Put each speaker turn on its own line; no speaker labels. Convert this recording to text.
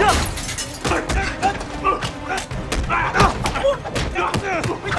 呀！哎哎啊！啊！